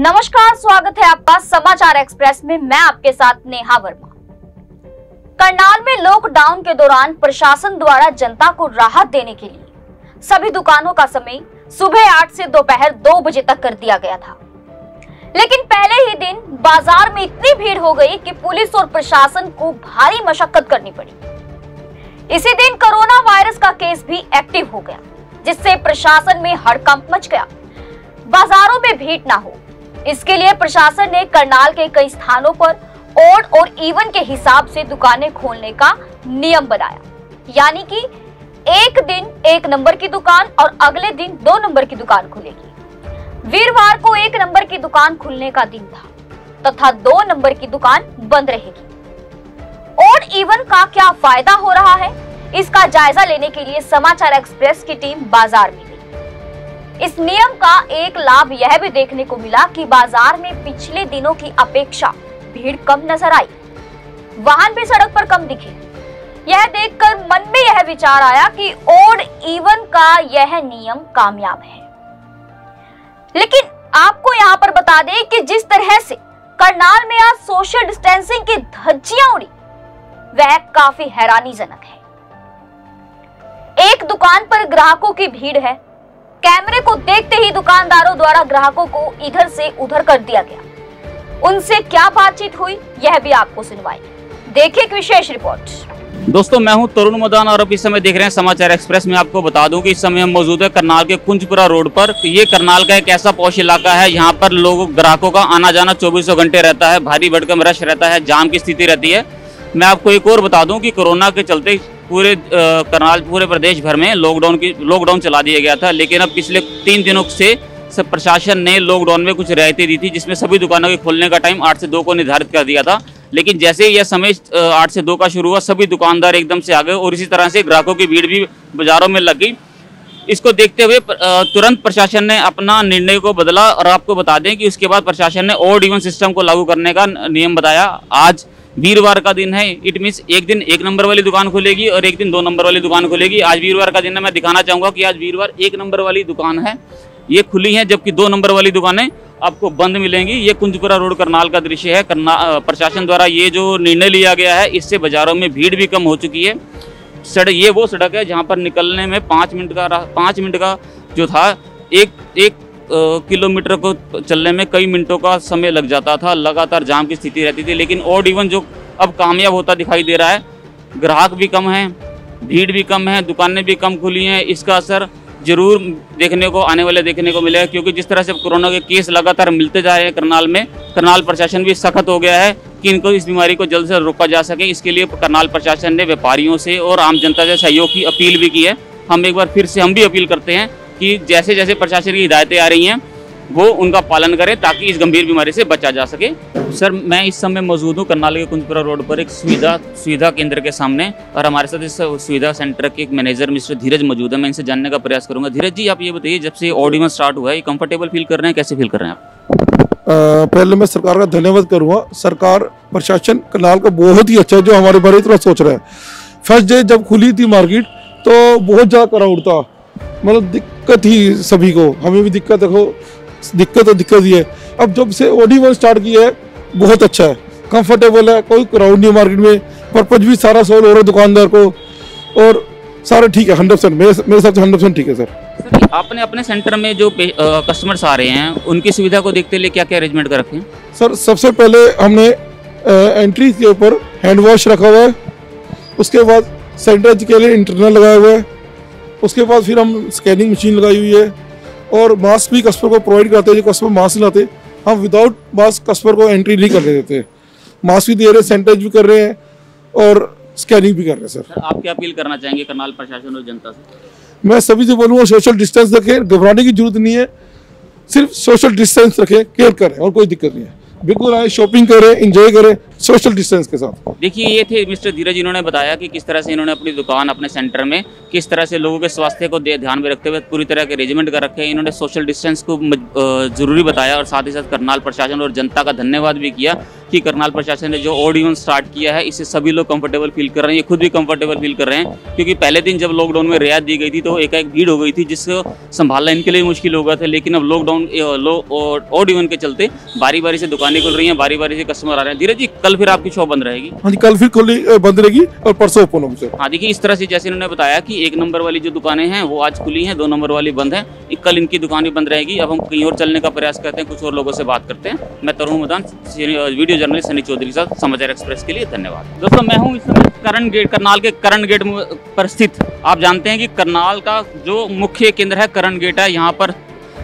नमस्कार, स्वागत है आपका समाचार एक्सप्रेस में। मैं आपके साथ नेहा वर्मा। करनाल में लॉकडाउन के दौरान प्रशासन द्वारा जनता को राहत देने के लिए सभी दुकानों का समय सुबह आठ से दोपहर दो बजे तक कर दिया गया था। लेकिन पहले ही दिन बाज़ार में इतनी भीड़ हो गई कि पुलिस और प्रशासन को भारी मशक्कत करनी पड़ी। इसी दिन कोरोना वायरस का केस भी एक्टिव हो गया, जिससे प्रशासन में हड़कंप मच गया। बाजारों में भीड़ ना हो। इसके लिए प्रशासन ने करनाल के कई स्थानों पर ओड और इवन के हिसाब से दुकानें खोलने का नियम बनाया। यानी कि एक दिन एक नंबर की दुकान और अगले दिन दो नंबर की दुकान खुलेगी। वीरवार को एक नंबर की दुकान खुलने का दिन था, तथा दो नंबर की दुकान बंद रहेगी। ओड इवन का क्या फ़ायदा हो रहा है? इसका जायजा लेने के लिए समाचार एक्सप्रेस की टीम बाज़ार में। इस नियम का एक लाभ यह भी देखने को मिला कि बाज़ार में पिछले दिनों की अपेक्षा भीड़ कम नज़र आई। वाहन भी सड़क पर कम दिखे। यह देखकर मन में यह विचार आया कि ओड इवन का यह नियम कामयाब है। लेकिन आपको यहाँ पर बता दें कि जिस तरह से करनाल में आज सोशल डिस्टेंसिंग की धज्जियाँ उड़ी, वह काफ़ी हैरानीजनक है। एक दुकान पर ग्राहकों की भीड़ है कैमरे को देखते ही दुकानदारों द्वारा ग्राहकों को इधर से उधर कर दिया गया। उनसे क्या बातचीत हुई, यह भी आपको सुनवाई। देखिए एक विशेष रिपोर्ट। दोस्तों, मैं हूँ तरुण मदान और अब इस समय देख रहे हैं समाचार एक्सप्रेस। में आपको बता दूँ कि इस समय हम मौजूद है करनाल के कुंजपुरा रोड पर। ये करनाल का एक ऐसा पौष इलाका है, यहाँ पर लोगों, ग्राहकों का आना जाना चौबीसों घंटे रहता है, भारी भड़कम रश रहता है, जाम की स्थिति रहती है। मैं आपको एक और बता दूँ कि कोरोना के चलते पूरे करनाल, पूरे प्रदेश भर में लॉकडाउन की लॉकडाउन चला दिया गया था। लेकिन अब पिछले तीन दिनों से सब प्रशासन ने लॉकडाउन में कुछ रियायतें दी थी, जिसमें सभी दुकानों के खोलने का टाइम आठ से दो को निर्धारित कर दिया था। लेकिन जैसे ही यह समय आठ से दो का शुरू हुआ, सभी दुकानदार एकदम से आ गए और इसी तरह से ग्राहकों की भीड़ भी बाजारों में लग गई। इसको देखते हुए तुरंत प्रशासन ने अपना निर्णय को बदला और आपको बता दें कि उसके बाद प्रशासन ने ओड इवन सिस्टम को लागू करने का नियम बताया। आज वीरवार का दिन है। इट मीन्स एक दिन एक नंबर वाली दुकान खुलेगी और एक दिन दो नंबर वाली दुकान खुलेगी। आज वीरवार का दिन है। मैं दिखाना चाहूँगा कि आज वीरवार एक नंबर वाली दुकान है। ये खुली है जबकि दो नंबर वाली दुकानें आपको बंद मिलेंगी। ये कुंजपुरा रोड करनाल का दृश्य है। करना प्रशासन द्वारा ये जो निर्णय लिया गया है, इससे बाजारों में भीड़ भी कम हो चुकी है। सड़क ये वो सड़क है जहाँ पर निकलने में पाँच मिनट का पाँच मिनट का जो था, एक एक किलोमीटर को चलने में कई मिनटों का समय लग जाता था, लगातार जाम की स्थिति रहती थी, लेकिन ओड इवन जो अब कामयाब होता दिखाई दे रहा है, ग्राहक भी कम है, भीड़ भी कम है, दुकानें भी कम खुली हैं, इसका असर ज़रूर देखने को, आने वाले देखने को मिलेगा, क्योंकि जिस तरह से कोरोना के केस लगातार मिलते जा रहे हैं करनाल में, करनाल प्रशासन भी सख्त हो गया है कि इनको इस बीमारी को जल्द से रोका जा सके। इसके लिए करनाल प्रशासन ने व्यापारियों से और आम जनता से सहयोग की अपील भी की है। हम एक बार फिर से हम भी अपील करते हैं कि जैसे जैसे प्रशासन की हिदायतें आ रही हैं वो उनका पालन करें ताकि इस गंभीर बीमारी से बचा जा सके। सर मैं इस समय मौजूद हूँ करनाल के कुंजपुरा रोड पर एक सुविधा सुविधा केंद्र के सामने और हमारे साथ इस सुविधा सेंटर के एक मैनेजर मिस्टर धीरज मौजूद है। मैं इनसे जानने का प्रयास करूँगा। धीरज जी आप ये बताइए जब से ऑडियो स्टार्ट हुआ है कंफर्टेबल फील कर रहे हैं कैसे फील कर रहे हैं आप? पहले मैं सरकार का धन्यवाद करूँगा। सरकार प्रशासन करनाल का बहुत ही अच्छा है जो हमारे बारे इतना सोच रहा है। फ़र्स्ट डे जब खुली थी मार्केट तो बहुत ज़्यादा क्राउड था। मतलब दिक्कत ही सभी को। हमें भी दिक्कत देखो दिक्कत तो दिक्कत ही है। अब जब से ओडी वन स्टार्ट किया है बहुत अच्छा है। कंफर्टेबल है कोई क्राउड नहीं मार्केट में। पर्पज भी सारा सोल्व हो रहा है दुकानदार को। और सारा ठीक है हंड्रेड परसेंट मेरे मेरे हिसाब से हंड्रेड परसेंट ठीक है सर आपने अपने सेंटर में जो कस्टमर्स आ रहे हैं उनकी सुविधा को देखते लिए क्या क्या अरेंजमेंट कर रखे हैं? सर सबसे पहले हमने एंट्री के ऊपर हैंड वॉश रखा हुआ है। उसके बाद सैनिटाइज के लिए इंटरनल लगाया हुआ है। उसके बाद फिर हम स्कैनिंग मशीन लगाई हुई है और मास्क भी कस्टमर को प्रोवाइड करते हैं जो कस्टमर मास्क लाते हम विदाउट मास्क कस्टमर को एंट्री नहीं करने देते मास्क भी दे रहे हैं सैनिटाइज भी कर रहे हैं और स्कैनिंग भी कर रहे हैं सर आप क्या अपील करना चाहेंगे करनाल प्रशासन और जनता से? मैं सभी से बोलूँगा सोशल डिस्टेंस रखें घबराने की ज़रूरत नहीं है। सिर्फ़ सोशल डिस्टेंस रखें केयर करें और कोई दिक्कत नहीं है। बिल्कुल आए शॉपिंग करें इंजॉय करें सोशल डिस्टेंस के साथ। देखिए, ये थे मिस्टर धीरज, इन्होंने बताया कि किस तरह से इन्होंने अपनी दुकान, अपने सेंटर में, किस तरह से लोगों के स्वास्थ्य को ध्यान में रखते हुए पूरी तरह के अरेंजमेंट कर रखे हैं। इन्होंने सोशल डिस्टेंस को ज़रूरी बताया और साथ ही साथ करनाल प्रशासन और जनता का धन्यवाद भी किया। कि करनाल प्रशासन ने जो इवन स्टार्ट किया है इससे सभी लोग कंफर्टेबल फील कर रहे हैं ये खुद भी कंफर्टेबल फील कर रहे हैं क्योंकि पहले दिन जब लॉकडाउन में रियायत दी गई थी तो एक एक भीड़ हो गई थी जिसको संभालना इनके लिए मुश्किल हो गया था लेकिन अब लॉकडाउन इवन के चलते बारी बारी से दुकानें खुल रही हैं बारी बारी से कस्टमर आ रहे हैं। धीरे जी कल फिर आपकी शॉप बंद रहेगी? हाँ जी कल फिर खुली बंद रहेगी और परसों ओपन होगी हाँ देखिए इस तरह से जैसे इन्होंने बताया कि एक नंबर वाली जो दुकानें हैं वो आज खुली हैं दो नंबर वाली बंद है। कल इनकी दुकान भी बंद रहेगी अब हम कहीं और चलने का प्रयास करते हैं कुछ और लोगों से बात करते हैं। मैं तरुण मदान वीडियो जर्नलिस्ट सनी चौधरी के साथ समाचार एक्सप्रेस के लिए धन्यवाद। दोस्तों, मैं हूँ इस समय करण गेट, करनाल के करण गेट पर स्थित। आप जानते हैं कि करनाल का जो मुख्य केंद्र है, करण गेट है, यहाँ पर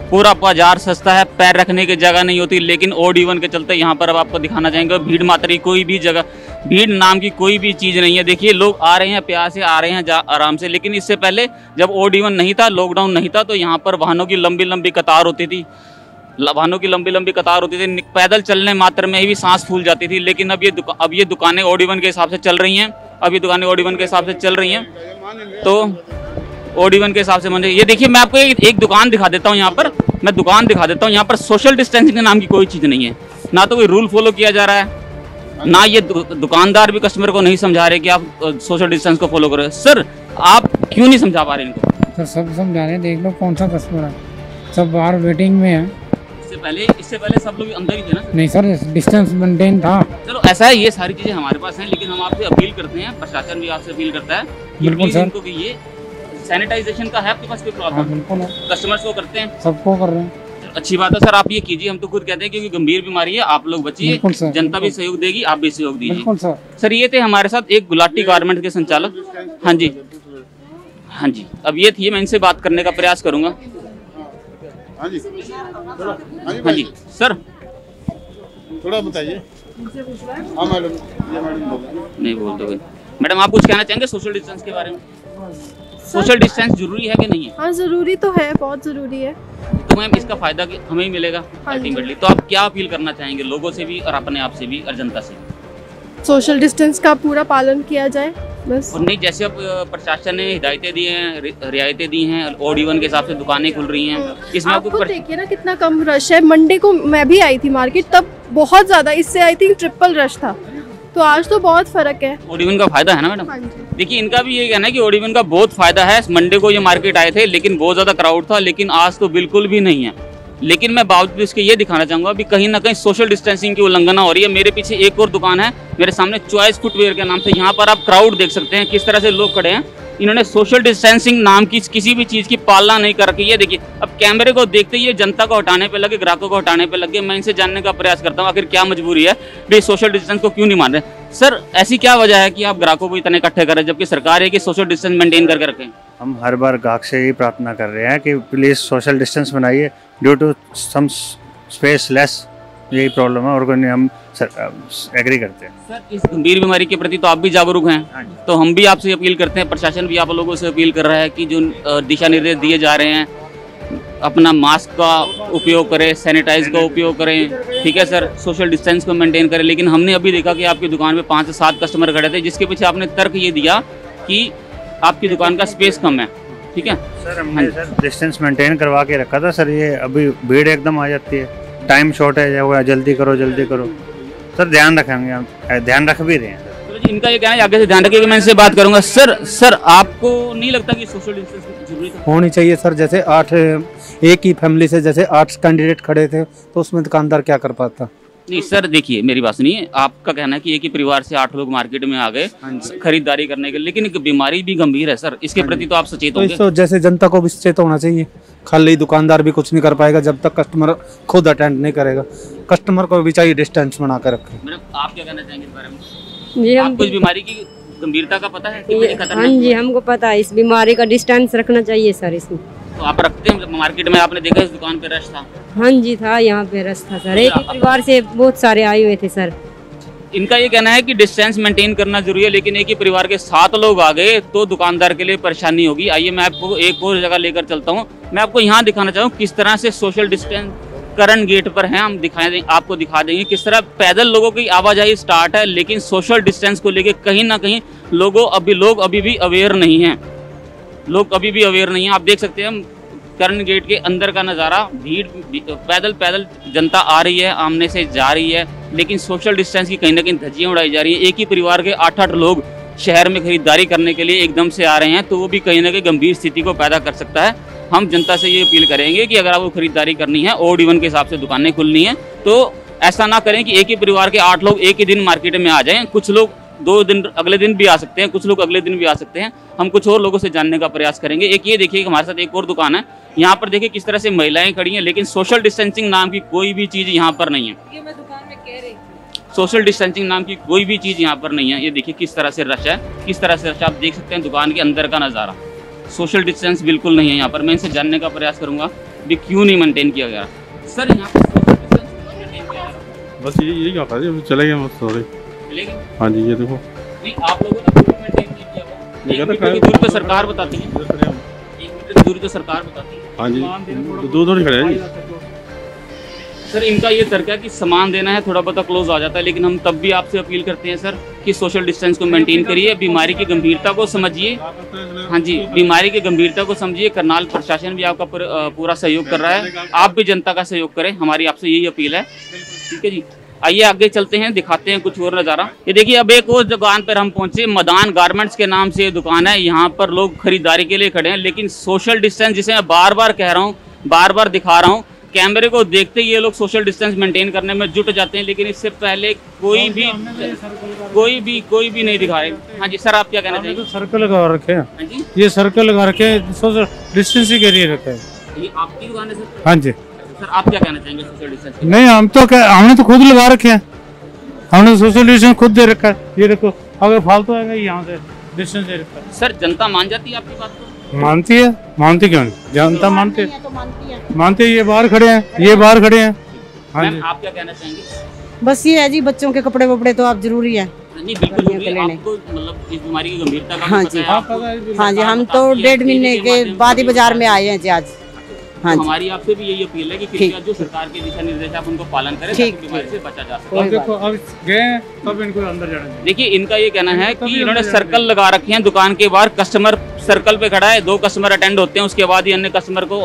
पूरा बाज़ार सस्ता है, पैर रखने की जगह नहीं होती, लेकिन ओड इवन के चलते यहाँ पर अब आपको दिखाना चाहेंगे भीड़ मात्री कोई भी जगह, भीड़ नाम की कोई भी चीज़ नहीं है। देखिए, लोग आ रहे हैं, प्यार से आ रहे हैं, जा आराम से, लेकिन इससे पहले जब ओड इवन नहीं था लॉकडाउन नहीं था तो यहाँ पर वाहनों की लंबी लंबी कतार होती थी। वाहनों की लंबी लंबी कतार होती थी पैदल चलने मात्र में ही भी सांस फूल जाती थी लेकिन अब ये दुका, अब ये दुकानें ओड इवन के हिसाब से चल रही हैं अब ये दुकानें ओड इवन के हिसाब से चल रही हैं। तो ओड इवन के हिसाब से मैंने ये देखिए मैं आपको एक, एक दुकान दिखा देता हूँ यहाँ पर मैं दुकान दिखा देता हूँ यहाँ पर सोशल डिस्टेंसिंग के नाम की कोई चीज़ नहीं है। ना तो कोई रूल फॉलो किया जा रहा है ना ये दुकानदार भी कस्टमर को नहीं समझा रहे कि आप सोशल डिस्टेंस को फॉलो करो। सर आप क्यों नहीं समझा पा रहे इनको? सर सब समझा रहे देख लो कौन सा कस्टमर है। सब बाहर वेटिंग में है। इससे पहले इससे पहले सब लोग अंदर ही थे ना नहीं सर डिस्टेंस मेंटेन था। चलो ऐसा है ये सारी चीज़ें हमारे पास हैं लेकिन हम आपसे अपील करते हैं प्रशासन भी आपसे अपील करता है। कि बिल्कुल सर। इनको कि ये सैनिटाइजेशन का है आपके पास कोई हाँ प्रॉब्लम बिल्कुल कस्टमर्स को करते हैं? सबको कर रहे हैं। अच्छी बात है सर आप ये कीजिए हम तो खुद कहते हैं क्योंकि गंभीर बीमारी है आप लोग बचिए जनता भी सहयोग देगी आप भी सहयोग दीजिए। सर। सर ये थे हमारे साथ एक गुलाटी गारमेंट के संचालक। हाँ जी। हाँ जी। अब ये थी मैं इनसे बात करने का प्रयास करूँगा। हाँ जी। हाँ जी। हाँ सर। थोड़ा बताइए। हाँ मैडम। ये मैडम बोल रहे हैं। नहीं बोल दोगे मैडम आप कुछ कहना चाहेंगे सोशल डिस्टेंस के बारे में? सोशल डिस्टेंस ज़रूरी है कि नहीं है? हाँ ज़रूरी तो है बहुत ज़रूरी है। तो मैम इसका फ़ायदा हमें ही मिलेगा हाँ अल्टीमेटली तो आप क्या अपील करना चाहेंगे लोगों से भी और अपने आप से भी और जनता से सोशल डिस्टेंस का पूरा पालन किया जाए। बस। और नहीं जैसे अब प्रशासन ने हिदायतें दी हैं रियायतें दी हैं ओड इवन के हिसाब से दुकानें खुल रही हैं। इसमें आपको पर- देखिए ना कितना कम रश है। मंडे को मैं भी आई थी मार्केट तब बहुत ज़्यादा इससे आई थिंक ट्रिपल रश था। तो आज तो बहुत फ़र्क है। ओड इवन का फ़ायदा है ना मैडम? हाँ देखिए इनका भी ये कहना है कि ओड इवन का बहुत फ़ायदा है। मंडे को ये मार्केट आए थे लेकिन बहुत ज़्यादा क्राउड था लेकिन आज तो बिल्कुल भी नहीं है। लेकिन मैं बावजूद इसके ये दिखाना चाहूँगा भी कहीं ना कहीं सोशल डिस्टेंसिंग की उल्लंघना हो रही है। मेरे पीछे एक और दुकान है, मेरे सामने चॉइस फुटवेयर के नाम से। यहाँ पर आप क्राउड देख सकते हैं किस तरह से लोग खड़े हैं। इन्होंने सोशल डिस्टेंसिंग नाम की किसी भी चीज़ की पालना नहीं कर रखी है। देखिए, अब कैमरे को देखते ही जनता को हटाने पे लगे, ग्राहकों को हटाने पे लगे। मैं इनसे जानने का प्रयास करता हूँ, आखिर क्या मजबूरी है भी सोशल डिस्टेंस को क्यों नहीं मान रहे सर, ऐसी क्या वजह है कि आप ग्राहकों को इतने इकट्ठे करें जबकि सरकार है कि सोशल डिस्टेंस मेंटेन करके रखें? हम हर बार ग्राहक से यही प्रार्थना कर रहे हैं कि प्लीज़ सोशल डिस्टेंस बनाइए। Due to some space less यही प्रॉब्लम है और कोई हम एग्री करते हैं। सर इस गंभीर बीमारी के प्रति तो आप भी जागरूक हैं। हाँ तो हम भी आपसे अपील करते हैं प्रशासन भी आप लोगों से अपील कर रहा है कि जो दिशा निर्देश दिए जा रहे हैं अपना मास्क का उपयोग करें सैनिटाइज का उपयोग करें। ठीक है सर सोशल डिस्टेंस को मेंटेन करें। लेकिन हमने अभी देखा कि आपकी दुकान पे पाँच से सात कस्टमर खड़े थे जिसके पीछे आपने तर्क ये दिया कि आपकी दुकान का स्पेस कम है। ठीक है? सर हाँ हमने सर डिस्टेंस मेंटेन करवा के रखा था सर ये अभी भीड़ एकदम आ जाती है। टाइम शॉर्टेज है वो जल्दी करो जल्दी करो। सर ध्यान रखेंगे हम ध्यान रख भी रहे हैं सर इनका ये कहना है आगे से ध्यान रखिएगा मैं इनसे बात करूँगा। सर सर आपको नहीं लगता कि सोशल डिस्टेंस ज़रूरी था? होनी चाहिए सर जैसे आठ एक ही फैमिली से जैसे आठ कैंडिडेट खड़े थे तो उसमें दुकानदार क्या कर पाता? नहीं सर देखिए मेरी बात सुनिए। आपका कहना है कि एक ही परिवार से आठ लोग मार्केट में आ गए खरीदारी करने के लिए लेकिन एक बीमारी भी गंभीर है सर। इसके प्रति तो आप सचेत तो होंगे। इसको जैसे जनता को भी सचेत होना चाहिए। खाली दुकानदार भी कुछ नहीं कर पाएगा जब तक कस्टमर खुद अटेंड नहीं करेगा। कस्टमर को भी चाहिए डिस्टेंस बना कर रखे। आप क्या कहना चाहेंगे इस बारे में? जी हम बीमारी की गंभीरता का पता है? हाँ जी हमको पता है इस बीमारी का डिस्टेंस रखना चाहिए सर इसमें। तो आप रखते हैं? मार्केट में आपने देखा इस दुकान पे रश था? हाँ जी था यहाँ पे रास्ता सर। एक परिवार से बहुत सारे आए हुए थे सर। इनका ये कहना है कि डिस्टेंस मेंटेन करना ज़रूरी है लेकिन एक ही परिवार के सात लोग आ गए तो दुकानदार के लिए परेशानी होगी। आइए मैं आपको एक और जगह लेकर चलता हूँ। मैं आपको यहाँ दिखाना चाहूँ किस तरह से सोशल डिस्टेंस करण गेट पर हैं। हम दिखाए आपको दिखा देंगे किस तरह पैदल लोगों की आवाजाही स्टार्ट है लेकिन सोशल डिस्टेंस को लेकर कहीं ना कहीं लोगों अभी लोग अभी भी अवेयर नहीं हैं। लोग अभी भी अवेयर नहीं हैं। आप देख सकते हैं, हम करण गेट के अंदर का नज़ारा, भीड़ पैदल पैदल जनता आ रही है, आमने से जा रही है, लेकिन सोशल डिस्टेंस की कहीं ना कहीं धज्जियाँ उड़ाई जा रही है। एक ही परिवार के आठ आठ लोग शहर में खरीदारी करने के लिए एकदम से आ रहे हैं तो वो भी कहीं ना कहीं गंभीर स्थिति को पैदा कर सकता है। हम जनता से ये अपील करेंगे कि अगर आपको खरीदारी करनी है ओड इवन के हिसाब से दुकानें खुलनी है तो ऐसा ना करें कि एक ही परिवार के आठ लोग एक ही दिन मार्केट में आ जाएँ। कुछ लोग दो दिन अगले दिन भी आ सकते हैं कुछ लोग अगले दिन भी आ सकते हैं। हम कुछ और लोगों से जानने का प्रयास करेंगे। एक ये देखिए हमारे साथ एक और दुकान है। यहाँ पर देखिए किस तरह से महिलाएँ खड़ी हैं लेकिन सोशल डिस्टेंसिंग नाम की कोई भी चीज़ यहाँ पर नहीं है। ये मैं दुकान में कह रही सोशल डिस्टेंसिंग नाम की कोई भी चीज़ यहाँ पर नहीं है। ये देखिए किस तरह से रश है किस तरह से रश आप देख सकते हैं दुकान के अंदर का नज़ारा। सोशल डिस्टेंस बिल्कुल नहीं है यहाँ पर। मैं इनसे जानने का प्रयास करूँगा भी क्यों नहीं मेंटेन किया गया। सर यहाँ पर? बस ये यही आता है चले गए मिलेगी? हाँ जी ये देखो। नहीं आप लोगों ने क्यों मेंटेन नहीं किया हुआ? ये एक कहते दूरी तो सरकार बताती है। एक मीटर की दूरी तो सरकार बताती है। हाँ जी दो दो खड़े हैं जी। सर इनका ये तर्क है कि सामान देना है थोड़ा बहुत क्लोज आ जाता है लेकिन हम तब भी आपसे अपील करते हैं सर कि सोशल डिस्टेंस को मेंटेन करिए बीमारी की गंभीरता को समझिए। हाँ जी बीमारी की गंभीरता को समझिए करनाल प्रशासन भी आपका पूरा सहयोग कर रहा है। आप भी जनता का सहयोग करें हमारी आपसे यही अपील है। ठीक है जी। आइए आगे चलते हैं दिखाते हैं कुछ और नज़ारा। ये देखिए अब एक और दुकान पर हम पहुँचे मदान गारमेंट्स के नाम से ये दुकान है। यहाँ पर लोग खरीदारी के लिए खड़े हैं लेकिन सोशल डिस्टेंस जिसे मैं बार बार कह रहा हूँ बार बार दिखा रहा हूँ कैमरे को देखते ही ये लोग सोशल डिस्टेंस मेंटेन करने में जुट जाते हैं लेकिन इससे पहले कोई भी कोई भी कोई भी नहीं दिखा रहे हाँ जी सर आप क्या कहना तो चाहेंगे? सर्कल लगा रखे हैं। हाँ ये सर्कल लगा रखे हैं सोशल डिस्टेंसिंग के लिए रखे हैं। ये आपकी दुकान है सर? हाँ जी। सर आप क्या कहना चाहेंगे सोशल डिस्टेंस नहीं हम तो हमने तो खुद लगा रखे हैं। हमने तो सोशल डिस्टेंस खुद दे रखा है। ये देखो अगर फालतू आएगा यहाँ से डिस्टेंस दे रखा है। सर जनता मान जाती है आपकी बात को? मानती है? मानती क्यों नहीं? जनता मानती है। मानती है। ये बाहर खड़े हैं ये बाहर खड़े हैं। हाँ जी। आप क्या कहना चाहेंगे? बस ये है जी बच्चों के कपड़े वपड़े तो आप ज़रूरी है। नहीं बिल्कुल है। लेने। आपको मतलब इस बीमारी की गंभीरता का हाँ जी। हाँ जी हम तो डेढ़ महीने के बाद ही बाज़ार में है। आए हैं जी आज। हाँ तो हमारी आपसे भी यही अपील है कि कृपया जो सरकार के दिशा निर्देश है आप उनको पालन करें ताकि बीमारी से बचा जा सके। देखो अब गए तब इनको अंदर जाने देखिए इनका ये कहना है कि इन्होंने सर्कल लगा रखे हैं। दुकान के बाहर कस्टमर सर्कल पे खड़ा है दो कस्टमर अटेंड होते हैं उसके बाद ही अन्य कस्टमर को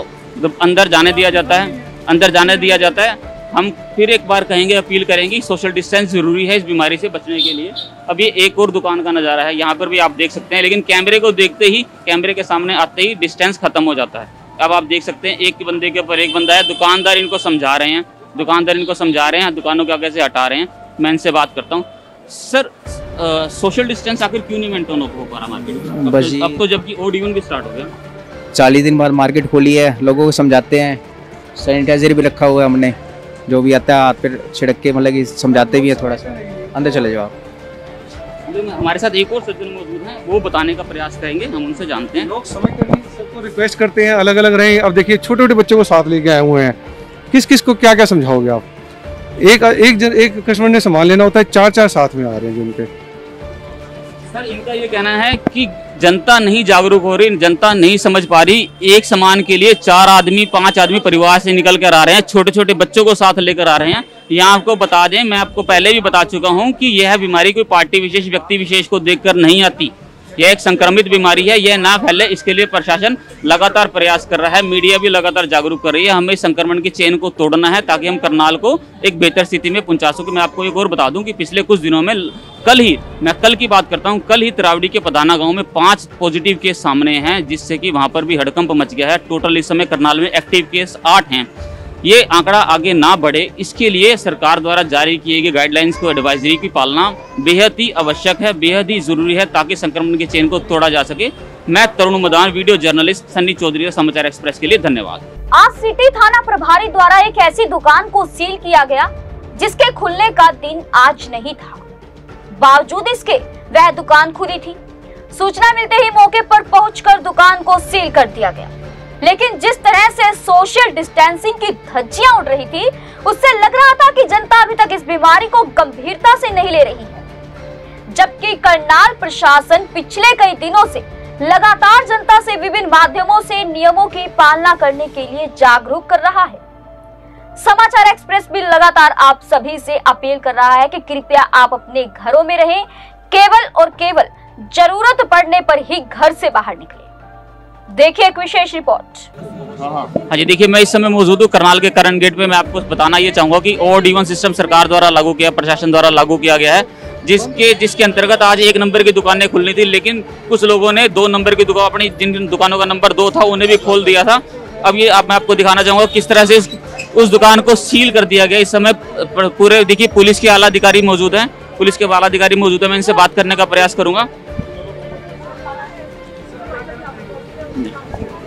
अंदर जाने दिया जाता है। अंदर जाने दिया जाता है। हम फिर एक बार कहेंगे अपील करेंगे सोशल डिस्टेंस ज़रूरी है इस बीमारी से बचने के लिए। अब ये एक और दुकान का नज़ारा है यहाँ पर भी आप देख सकते हैं लेकिन कैमरे को देखते ही कैमरे के सामने आते ही डिस्टेंस खत्म हो जाता है। अब आप देख सकते हैं एक बंदे के ऊपर एक बंदा है दुकानदार इनको समझा रहे हैं दुकानदार इनको समझा रहे हैं दुकानों के आगे से हटा रहे हैं मैं इनसे बात करता हूँ। सर सोशल डिस्टेंस आखिर क्यों नहीं मेंटेन हो हो पा रहा मार्केट अब तो-। अब तो जबकि ओड इवन भी स्टार्ट हो गया। चालीस दिन बाद मार्केट खोली है लोगों को समझाते हैं सैनिटाइजर भी रखा हुआ है हमने जो भी आता है हाथ पे छिड़क के मतलब कि समझाते भी है थोड़ा सा। अंदर चले जाओ आप। हमारे साथ एक और सज्जन मौजूद हैं वो बताने का प्रयास करेंगे हम उनसे जानते हैं। लोग समझते नहीं सबको रिक्वेस्ट करते हैं अलग अलग रहे। अब देखिए छोटे छोटे बच्चों को साथ लेके आए हुए हैं। किस किस को क्या क्या समझाओगे आप? एक एक जन, एक कस्टमर ने सामान लेना होता है चार चार साथ में आ रहे हैं जिनके सर, इनका ये कहना है कि जनता नहीं जागरूक हो रही, जनता नहीं समझ पा रही। एक सामान के लिए चार आदमी, पाँच आदमी परिवार से निकल कर आ रहे हैं छोटे छोटे बच्चों को साथ लेकर आ रहे हैं। यहाँ आपको बता दें, मैं आपको पहले भी बता चुका हूँ कि यह बीमारी कोई पार्टी विशेष, व्यक्ति विशेष को देखकर नहीं आती। यह एक संक्रमित बीमारी है, यह ना फैले, इसके लिए प्रशासन लगातार प्रयास कर रहा है, मीडिया भी लगातार जागरूक कर रही है। हमें संक्रमण की चेन को तोड़ना है ताकि हम करनाल को एक बेहतर स्थिति में पहुँचा सकें। मैं आपको एक और बता दूँ कि पिछले कुछ दिनों में कल ही, मैं कल की बात करता हूँ, कल ही त्रावड़ी के पदाना गाँव में पाँच पॉजिटिव केस सामने हैं, जिससे कि वहाँ पर भी हड़कंप मच गया है। टोटल इस समय करनाल में एक्टिव केस आठ हैं। ये आंकड़ा आगे ना बढ़े। इसके लिए सरकार द्वारा जारी किए गए गाइडलाइंस को एडवाइजरी की पालना बेहद ही आवश्यक है, बेहद ही ज़रूरी है ताकि संक्रमण के चेन को तोड़ा जा सके। मैं Tarun Madan video journalist Sunny Chaudhary Samachar express के लिए धन्यवाद। आज सिटी थाना प्रभारी द्वारा एक ऐसी दुकान को सील किया गया, जिसके खुलने का दिन आज नहीं था। बावजूद इसके, वह दुकान खुली थी। सूचना मिलते ही मौके पर पहुंचकर दुकान को सील कर दिया गया। लेकिन जिस तरह से सोशल डिस्टेंसिंग की धज्जियाँ उड़ रही थी, उससे लग रहा था कि जनता अभी तक इस बीमारी को गंभीरता से नहीं ले रही है। जबकि करनाल प्रशासन पिछले कई दिनों से लगातार जनता से विभिन्न माध्यमों से नियमों की पालना करने के लिए जागरूक कर रहा है। समाचार एक्सप्रेस भी लगातार आप सभी से अपील कर रहा है कि कृपया आप अपने घरों में रहें, केवल और केवल ज़रूरत पड़ने पर ही घर से बाहर निकलें। देखिए एक विशेष रिपोर्ट हाँ जी देखिए, मैं इस समय मौजूद हूँ करनाल के करंट गेट पे। मैं आपको बताना ये चाहूँगा कि ओड इवन सिस्टम सरकार द्वारा लागू किया, प्रशासन द्वारा लागू किया गया है, जिसके जिसके अंतर्गत आज एक नंबर की दुकानें खुलनी थी, लेकिन कुछ लोगों ने दो नंबर की दुकान, अपनी जिन दुकानों का नंबर दो था, उन्हें भी खोल दिया था। अब ये आप, मैं आपको दिखाना चाहूँगा किस तरह से उस दुकान को सील कर दिया गया। इस समय पूरे, देखिए, पुलिस के आला अधिकारी मौजूद हैं। पुलिस के आला अधिकारी मौजूद है, मैं इनसे बात करने का प्रयास करूँगा।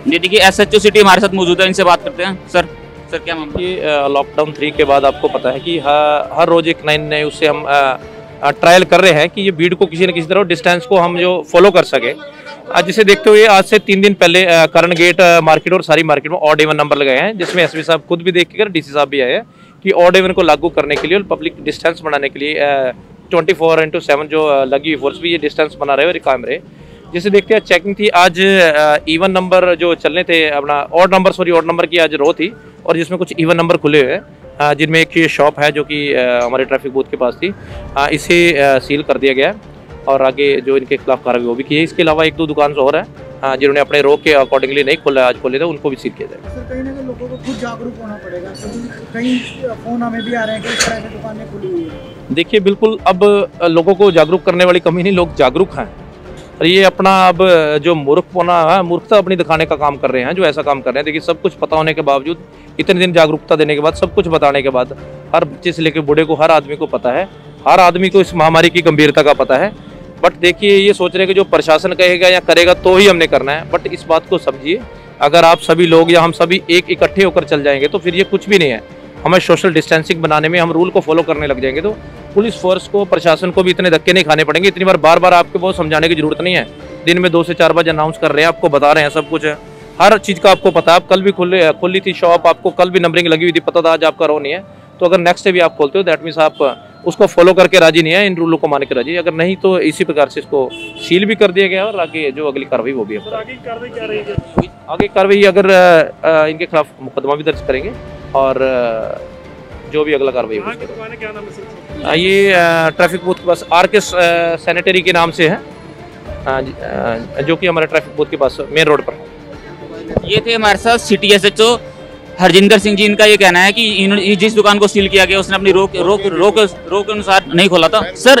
जी, देखिए एस एच ओ सिटी हमारे साथ मौजूद है, इनसे बात करते हैं। सर सर, क्या मामला? ये लॉकडाउन थ्री के बाद आपको पता है कि हर हर रोज एक नए नए उससे हम ट्रायल कर रहे हैं कि ये भीड़ को किसी न किसी तरह डिस्टेंस को हम जो फॉलो कर सके। आज जिसे देखते हुए आज से तीन दिन पहले करण गेट मार्केट और सारी मार्केट में ऑड एवन नंबर लगाए हैं, जिसमें एसपी साहब खुद भी देख के डीसी साहब भी आए हैं कि ऑड एवन को लागू करने के लिए और पब्लिक डिस्टेंस बनाने के लिए ट्वेंटी फोर इंटू सेवन जो लगी हुई फोर्स भी ये डिस्टेंस बना रहे और कायम रहे। जिसे देखते हैं चेकिंग थी आज इवन नंबर जो चलने थे अपना odd number sorry odd number की आज रो थी और जिसमें कुछ इवन नंबर खुले हुए हैं जिनमें एक शॉप है जो कि हमारे ट्रैफ़िक बूथ के पास थी इसे सील कर दिया गया है और आगे जो इनके खिलाफ कार्रवाई वो भी की है। इसके अलावा एक दो दुकान और है जिन्होंने अपने रो के अकॉर्डिंगली नहीं खोला आज खोले थे उनको भी सील किया जाएगा। सर कहीं ना कहीं लोगों को खुद जागरूक होना पड़ेगा कई फ़ोन हमें भी आ रहे हैं कि इस तरह से दुकानें खुली हुई है। देखिए बिल्कुल अब लोगों को जागरूक करने वाली कमी नहीं लोग जागरूक हैं। और ये अपना अब जो मूर्ख मूर्खपना है, मूर्खता अपनी दिखाने का काम कर रहे हैं, जो ऐसा काम कर रहे हैं। देखिए, सब कुछ पता होने के बावजूद, इतने दिन जागरूकता देने के बाद, सब कुछ बताने के बाद, हर बच्चे से लेकर बूढ़े को, हर आदमी को पता है। हर आदमी को इस महामारी की गंभीरता का पता है। बट देखिए, ये सोच रहे हैं कि जो प्रशासन कहेगा या करेगा तो ही हमने करना है। बट इस बात को समझिए, अगर आप सभी लोग या हम सभी एक इकट्ठे होकर चल जाएँगे तो फिर ये कुछ भी नहीं है। हमें सोशल डिस्टेंसिंग बनाने में हम रूल को फॉलो करने लग जाएँगे। तो पुलिस फोर्स को प्रशासन को भी इतने धक्के नहीं खाने पड़ेंगे। इतनी बार बार बार आपको बहुत समझाने की ज़रूरत नहीं है। दिन में दो से चार बार अनाउंस कर रहे हैं आपको बता रहे हैं सब कुछ। है हर चीज़ का आपको पता है। आप कल भी खुले खुली थी शॉप आपको कल भी नंबरिंग लगी हुई थी पता था आज आपका रो नहीं है। तो अगर नेक्स्ट डे भी आप खोलते हो दैट मीन्स आप उसको फॉलो करके राज़ी नहीं है इन रूलों को मान के राज़ी अगर नहीं तो इसी प्रकार से इसको सील भी कर दिया गया और आगे जो अगली कार्रवाई वो भी है। आगे कार्रवाई अगर इनके खिलाफ मुकदमा भी दर्ज करेंगे। और जो भी अगला कार्रवाई होगी बाद। अ, ये ट्रैफ़िक बूथ के पास आर के सैनिटरी के नाम से है। अ, ज- कि हमारे ट्रैफ़िक बूथ के पास मेन रोड पर। है ये थे हमारे साथ city S H O Harjinder Singh ji. इनका ये कहना है कि इन्होंने जिस दुकान को सील किया गया उसने अपनी रोक रोक रोक रोक के अनुसार नहीं खोला था। सर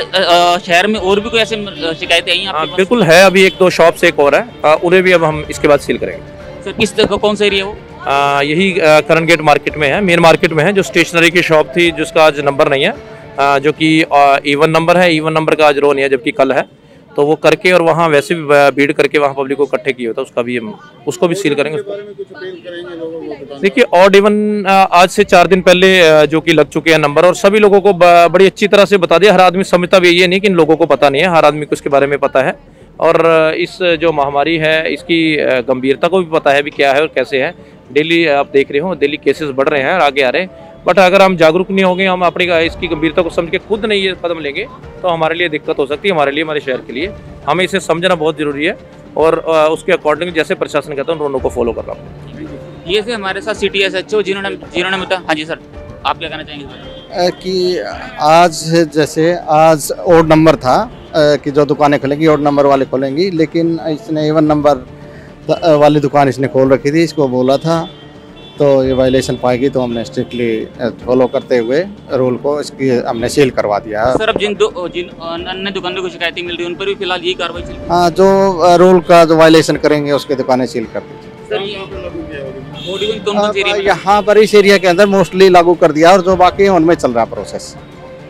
शहर में और भी कोई ऐसे शिकायतें आई हैं बिल्कुल है। अभी एक दो शॉप से एक और है। उन्हें भी अब हम इसके बाद सील करेंगे। सर किस तरह- कौन सा एरिया वो? आ, यही करण गेट मार्केट में है मेन मार्केट में है जो स्टेशनरी की शॉप थी जिसका आज नंबर नहीं है आ, जो कि इवन नंबर है इवन नंबर का आज रो नहीं है जबकि कल है तो वो करके और वहाँ वैसे भी भीड़ करके वहाँ पब्लिक को इकट्ठे किए होता उसका भी हम उसको भी सील करेंगे। देखिए ऑड इवन आज से चार दिन पहले जो कि लग चुके हैं नंबर और सभी लोगों को बड़ी अच्छी तरह से बता दिया। हर आदमी समझता भी ये नहीं कि इन लोगों को पता नहीं है हर आदमी को इसके बारे में पता है। और इस जो महामारी है इसकी गंभीरता को भी पता है भी क्या है और कैसे है। डेली आप देख रहे हो डेली केसेस बढ़ रहे हैं और आगे आ रहे हैं। बट अगर हम जागरूक नहीं होंगे हम अपनी इसकी गंभीरता को समझ के खुद नहीं ये कदम लेंगे तो हमारे लिए दिक्कत हो सकती है हमारे लिए हमारे शहर के लिए। हमें इसे समझना बहुत ज़रूरी है और उसके अकॉर्डिंग जैसे प्रशासन कहता है उन दोनों को फॉलो करना पड़ेगा ये थे हमारे साथ सिटी एस एच ओ जिन्होंने जिन्होंने बता हाँ जी सर आप क्या कहना चाहेंगे कि आज जैसे आज ओड नंबर था कि जो दुकानें खुलेंगी ओड नंबर वाले खोलेंगी लेकिन इसने इवन नंबर वाली दुकान इसने खोल रखी थी इसको बोला था तो ये वायलेशन पाएगी तो हमने स्ट्रिक्टली फॉलो करते हुए रूल को इसकी हमने सील करवा दिया। है सर अब जिन दो जिन अन्य दुकानों को शिकायतें मिल रही हैं उन पर भी फ़िलहाल यही कार्रवाई चल हाँ? जो रूल का जो वायलेशन करेंगे उसकी दुकानें सील कर दी सर ये ऑड इवन कौन कौन से एरिया में यहाँ पर इस एरिया के अंदर मोस्टली लागू कर दिया और जो बाकी है उनमें चल रहा प्रोसेस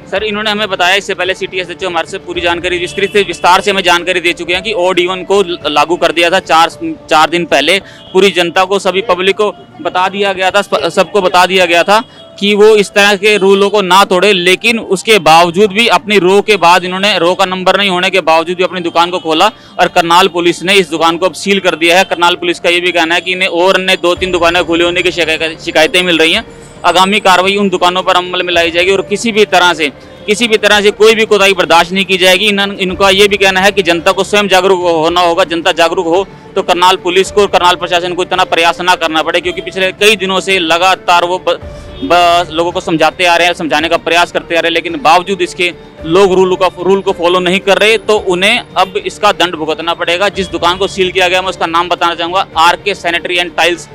सर, इन्होंने हमें बताया इससे पहले सिटी एस हमारे से पूरी जानकारी विस्तृत से विस्तार से हमें जानकारी दे चुके हैं कि ओडी वन को लागू कर दिया था चार चार दिन पहले। पूरी जनता को, सभी पब्लिक को बता दिया गया था सबको बता दिया गया था। कि वो इस तरह के रूलों को ना तोड़े लेकिन उसके बावजूद भी अपनी रो के बाद इन्होंने रो का नंबर नहीं होने के बावजूद भी अपनी दुकान को खोला और करनाल पुलिस ने इस दुकान को अब सील कर दिया है। करनाल पुलिस का ये भी कहना है कि इन्हें और अन्य दो तीन दुकानें खुली होने की शिकायतें मिल रही हैं। आगामी कार्रवाई उन दुकानों पर अमल में लाई जाएगी और किसी भी तरह से किसी भी तरह से कोई भी कोताही बर्दाश्त नहीं की जाएगी। इन, इनका ये भी कहना है कि जनता को स्वयं जागरूक होना होगा। जनता जागरूक हो तो करनाल पुलिस को और करनाल प्रशासन को इतना प्रयास ना करना पड़े क्योंकि पिछले कई दिनों से लगातार वो ब, लोगों को समझाते आ रहे हैं, समझाने का प्रयास करते आ रहे हैं, लेकिन बावजूद इसके लोग रूल का रूल को फॉलो नहीं कर रहे तो उन्हें अब इसका दंड भुगतना पड़ेगा। जिस दुकान को सील किया गया, मैं उसका नाम बताना चाहूँगा आर के सैनिटरी एंड टाइल्स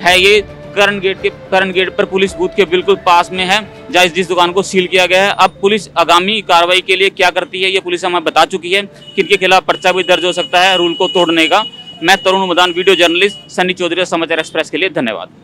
है ये। करण गेट के, करण गेट पर पुलिस बूथ के बिल्कुल पास में है, जहाँ जिस दुकान को सील किया गया है। अब पुलिस आगामी कार्रवाई के लिए क्या करती है, ये पुलिस हमें बता चुकी है। कि इनके खिलाफ पर्चा भी दर्ज हो सकता है रूल को तोड़ने का। मैं Tarun Madan video journalist Sunny Chaudhary Samachar express के लिए धन्यवाद।